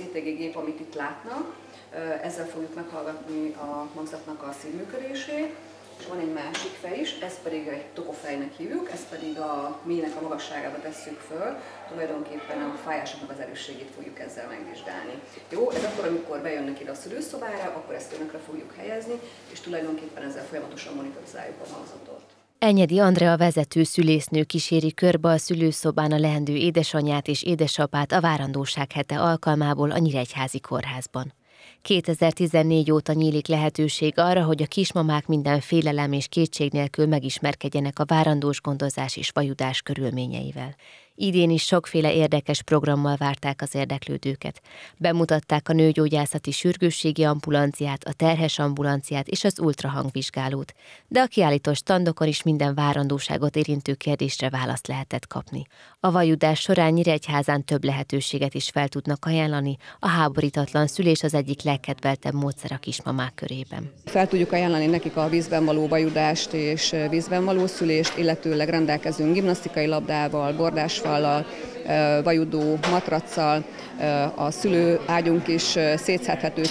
CTG gép, amit itt látnak. Ezzel fogjuk meghallgatni a magzatnak a szívműködését, és van egy másik fej is, ezt pedig egy tokofejnek hívjuk, ezt pedig a mélynek a magasságába tesszük föl, tulajdonképpen a fájásoknak az erősségét fogjuk ezzel megvizsgálni. Jó, ez akkor, amikor bejönnek ide a szülőszobára, akkor ezt önökre fogjuk helyezni, és tulajdonképpen ezzel folyamatosan monitorizáljuk a magzatot. Enyedi Andrea vezető szülésznő kíséri körbe a szülőszobán a leendő édesanyját és édesapát a várandóság hete alkalmából a Nyíregyházi kórházban. 2014 óta nyílik lehetőség arra, hogy a kismamák minden félelem és kétség nélkül megismerkedjenek a várandós gondozás és vajudás körülményeivel. Idén is sokféle érdekes programmal várták az érdeklődőket. Bemutatták a nőgyógyászati sürgősségi ambulanciát, a terhes ambulanciát és az ultrahangvizsgálót, de a kiállító standokon is minden várandóságot érintő kérdésre választ lehetett kapni. A vajudás során Nyíregyházán több lehetőséget is fel tudnak ajánlani, a háborítatlan szülés az egyik legkedveltebb módszer a kismamák körében. Fel tudjuk ajánlani nekik a vízben való vajudást és vízben való szülést, illetőleg rendelkezünk gimnasztikai labdával, bordásfal, asztallal, vajudó matraccal, a szülő ágyunk is szétszedhető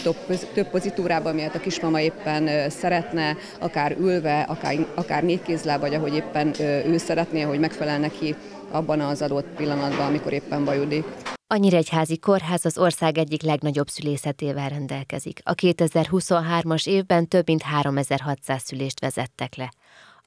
több pozitúrában, miért a kismama éppen szeretne, akár ülve, akár, akár kézláb, vagy ahogy éppen ő szeretné, hogy megfelel neki abban az adott pillanatban, amikor éppen vajudik. A Nyíregyházi Kórház az ország egyik legnagyobb szülészetével rendelkezik. A 2023-as évben több mint 3600 szülést vezettek le.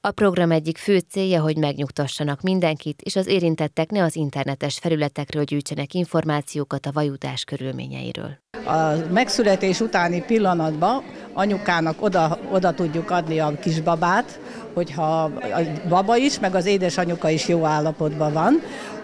A program egyik fő célja, hogy megnyugtassanak mindenkit, és az érintettek ne az internetes felületekről gyűjtsenek információkat a vajutás körülményeiről. A megszületés utáni pillanatban anyukának oda, oda tudjuk adni a kisbabát, hogyha a baba is, meg az édesanyuka is jó állapotban van,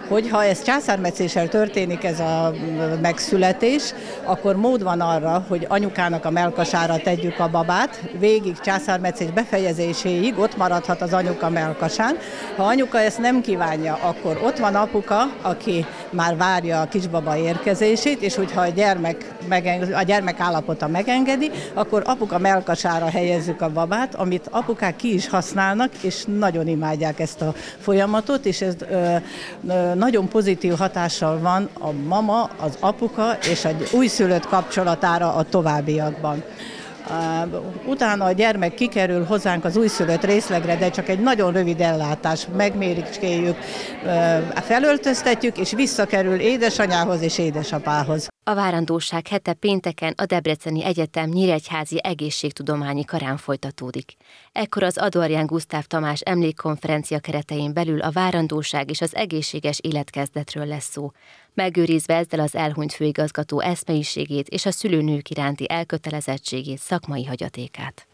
hogyha ez császármetszéssel történik ez a megszületés, akkor mód van arra, hogy anyukának a melkasára tegyük a babát, végig császármetszés befejezéséig ott maradhat az anyuka melkasán. Ha anyuka ezt nem kívánja, akkor ott van apuka, aki már várja a kisbaba érkezését, és hogyha a gyermek, a gyermek állapota megengedi, akkor apuka melkasára helyezzük a babát, amit apukák ki is használnak, és nagyon imádják ezt a folyamatot, és ez ö, ö, nagyon pozitív hatással van a mama, az apuka és egy újszülött kapcsolatára a továbbiakban. Utána a gyermek kikerül hozzánk az újszülött részlegre, de csak egy nagyon rövid ellátás, megméricskéljük, felöltöztetjük, és visszakerül édesanyához és édesapához. A várandóság hete pénteken a Debreceni Egyetem Nyíregyházi Egészségtudományi Karán folytatódik. Ekkor az Adorján Gusztáv Tamás emlékkonferencia keretein belül a várandóság és az egészséges életkezdetről lesz szó, megőrizve ezzel az elhunyt főigazgató eszmeiségét és a szülőnők iránti elkötelezettségét, szakmai hagyatékát.